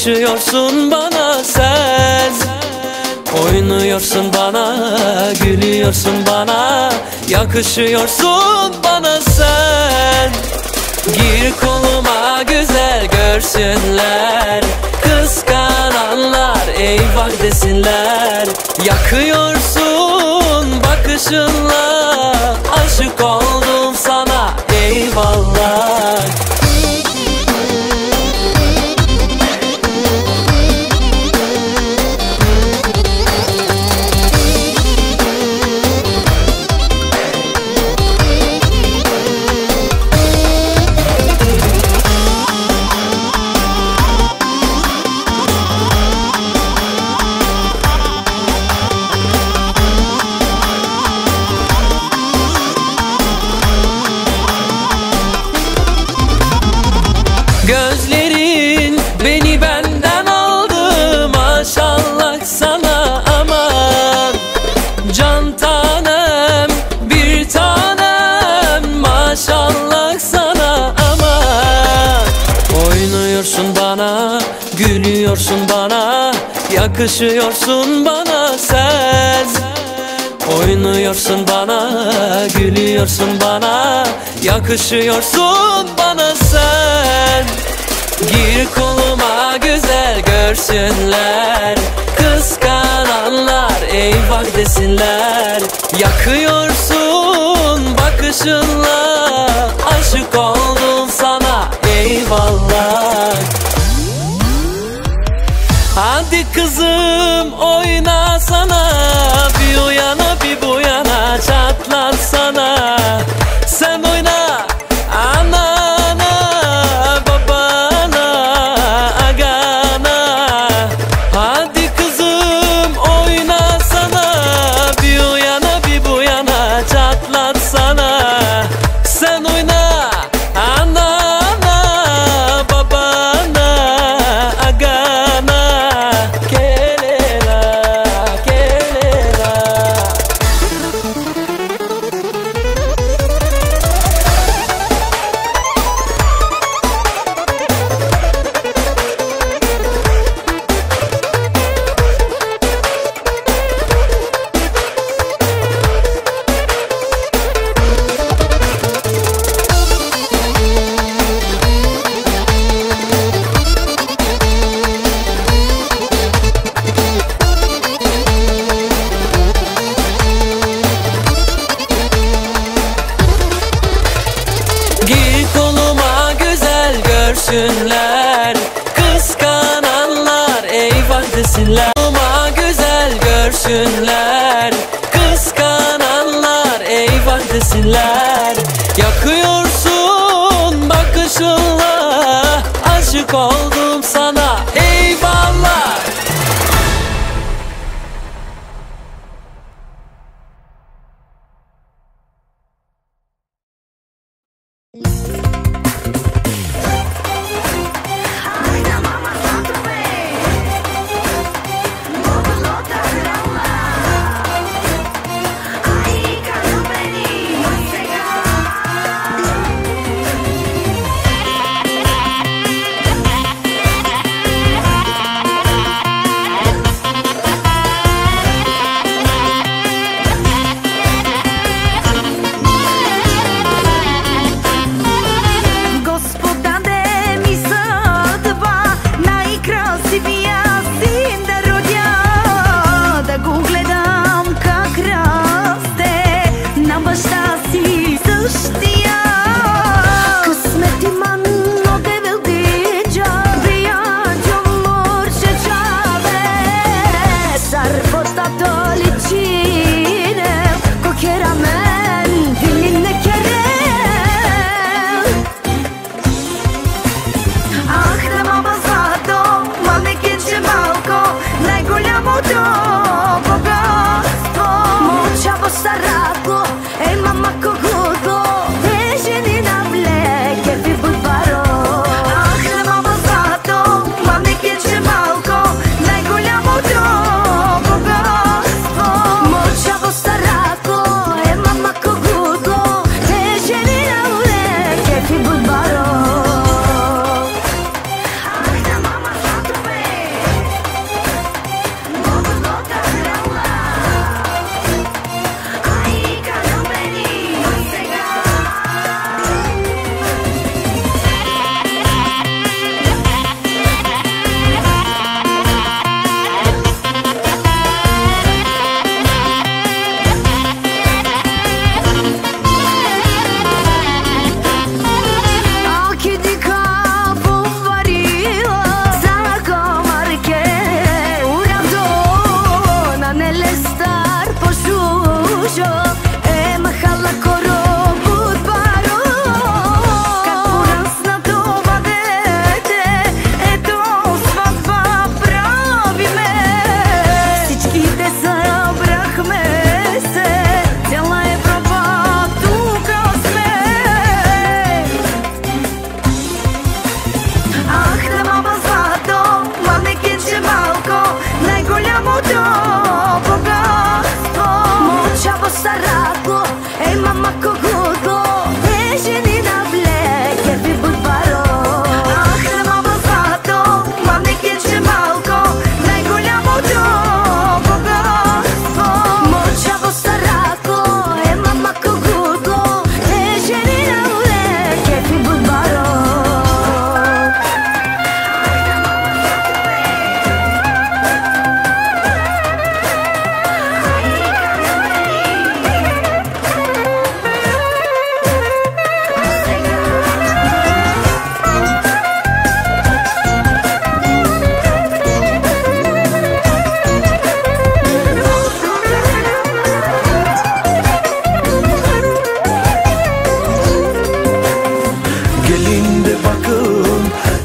Yakışıyorsun bana sen. Oynuyorsun bana, gülüyorsun bana. Yakışıyorsun bana sen. Gir koluma güzel görsünler. Kıskananlar eyvah desinler. Yakıyorsun bakışınla. Aşık ol Bakışıyorsun bana sen. Oynuyorsun bana Gülüyorsun bana. Yakışıyorsun bana sen. Gir koluma güzel görsünler. Kıskananlar eyvah desinler. Yakıyorsun bakışınla. Aşık oldum sana eyvallah. Hadi kızım oynasana Bir uyana bir bu yana çatlansana.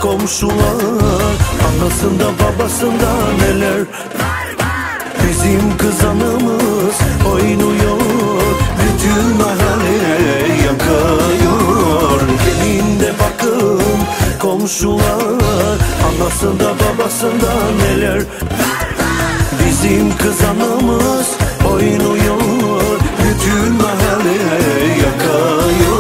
komşular Anasında babasında neler? Var var Bizim oynuyor Bütün ahale yakıyor. Gelinde bakın komşular Anasında babasında neler? Var var Bizim oynuyor Bütün mahalle yakıyor.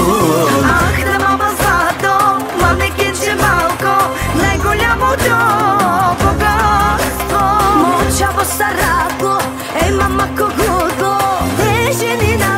sarrapo e mamma cocoto e cenina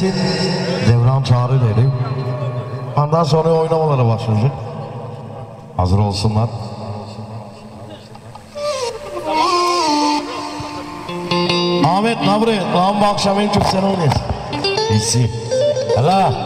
gelsin. Devran Çağrı dedi. Ondan sonra oynamalara başlayacak. Hazır olsunlar. Ahmet buraya? Lan bu akşam en çok sen oynuyorsun. İyisi. Hala.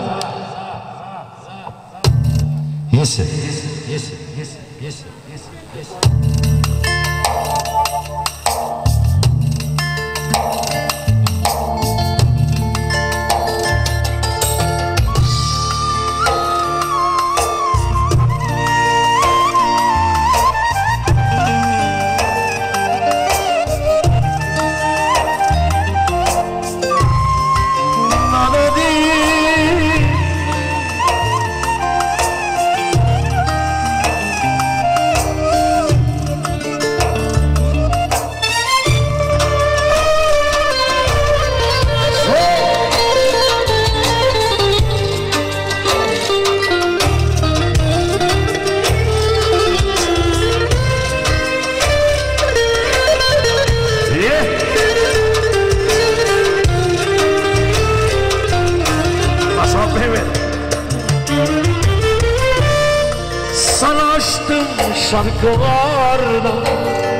Açtım şarkılarda,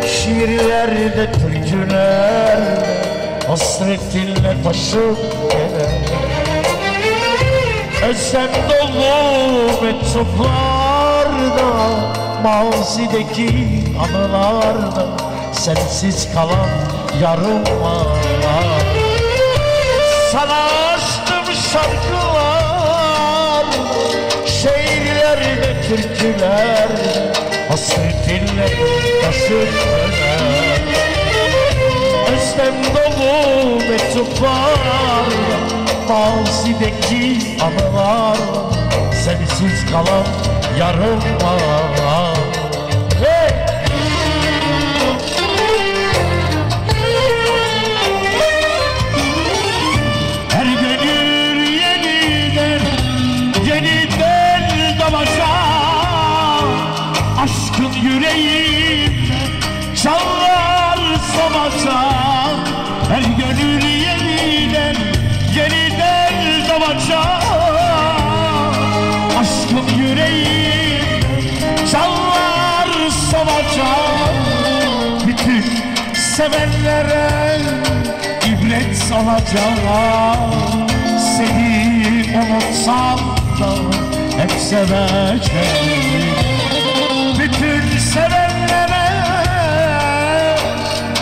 şiirlerde, türkülerde, hasretinle taşıp. Özlem dolu mektuplarda, mazideki anılarda, sensiz kalan yarım var. Sana açtım şarkılar Şehirlerde, türküler Hasretinle taşırlar Özlem dolu mektuplar Mazideki anılar Sensiz kalan yarım var ibret alacağım Seni unutsam da hep seveceğim. Bütün sevenlere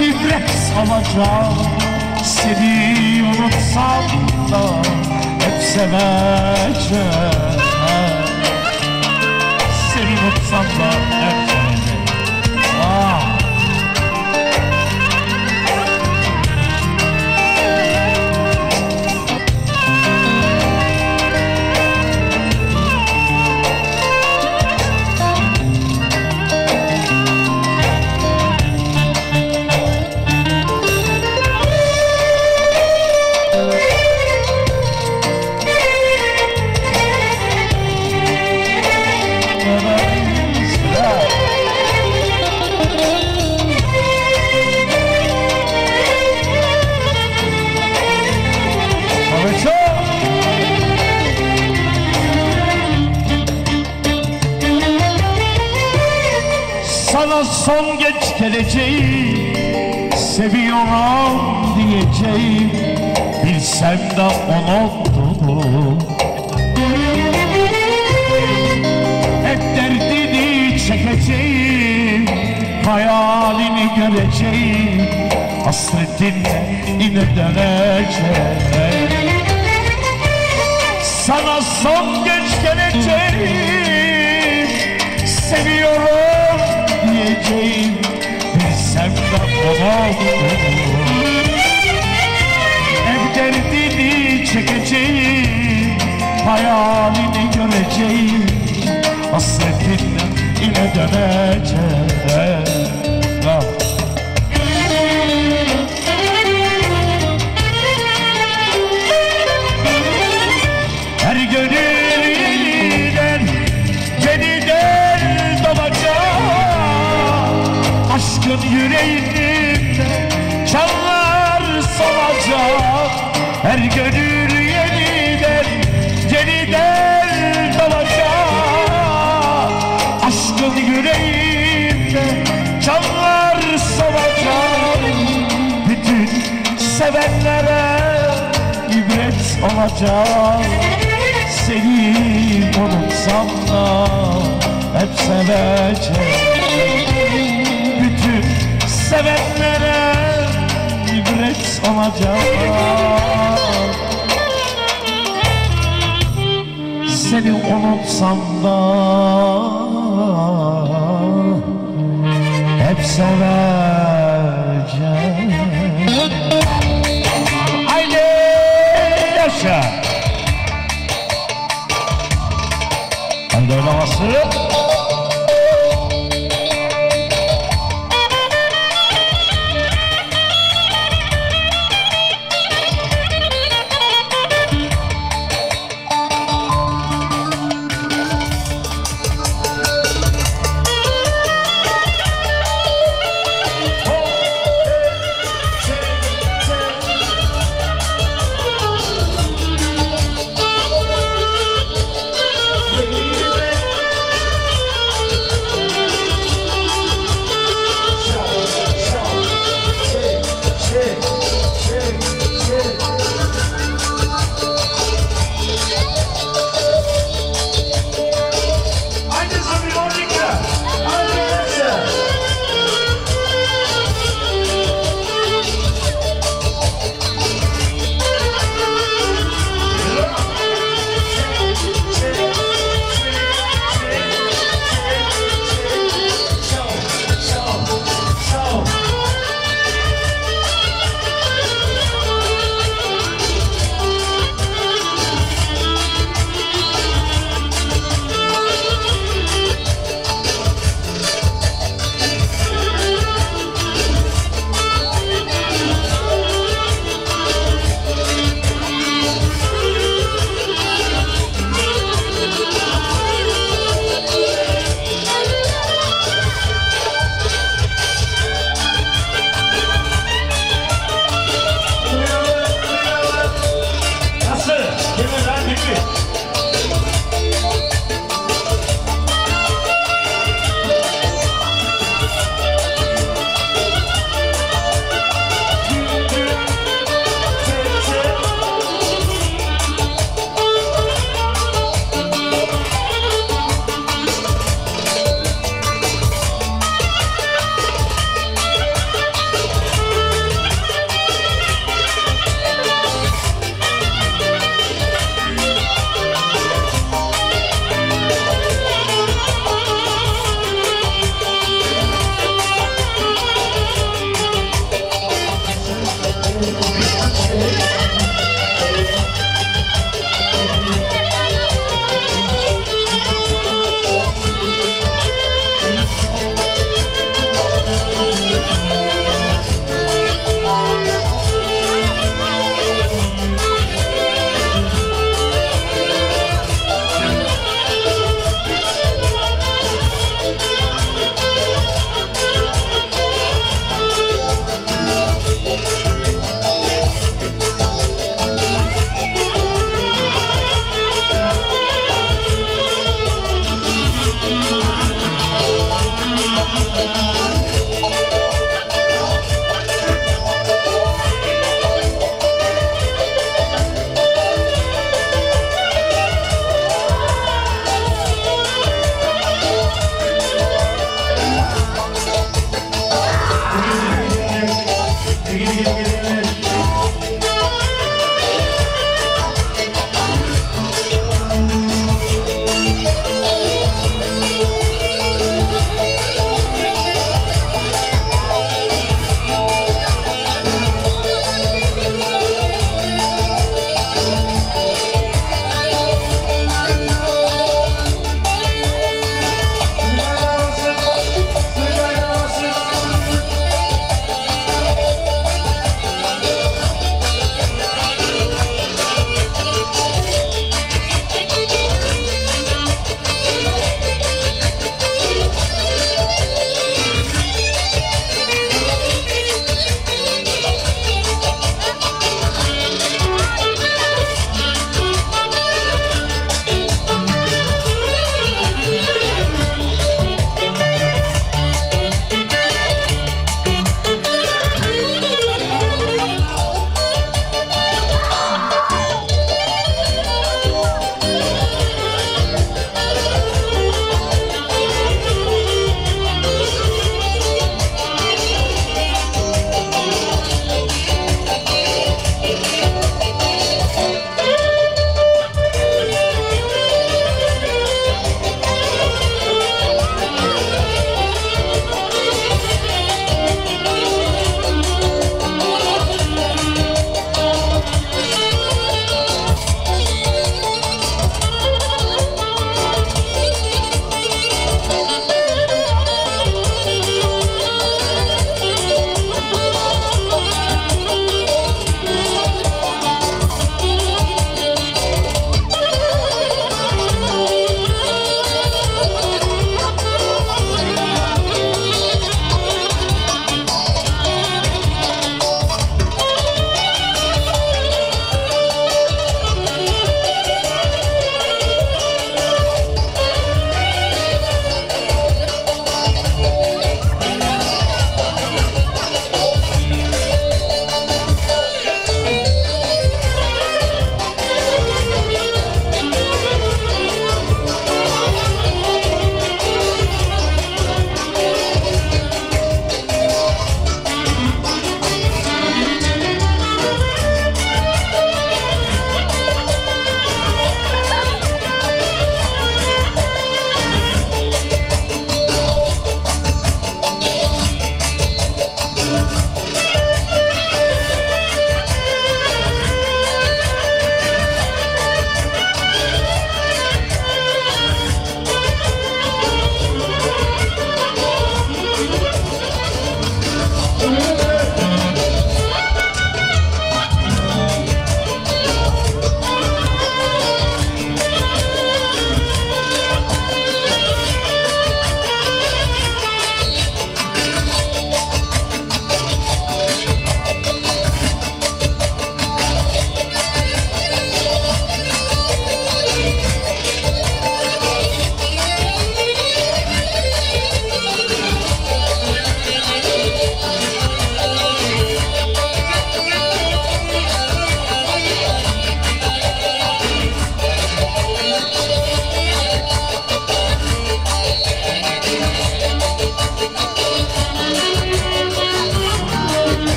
ibret alacağım. Seni unutsam da hep seveceğim. Seni unutsam da Solacak Bütün sevenlere ibret olacak Seni unutsam da hep seveceğim. Bütün sevenlere ibret olacak Seni unutsam da hep seveceğim Haydi yaşa. Haydi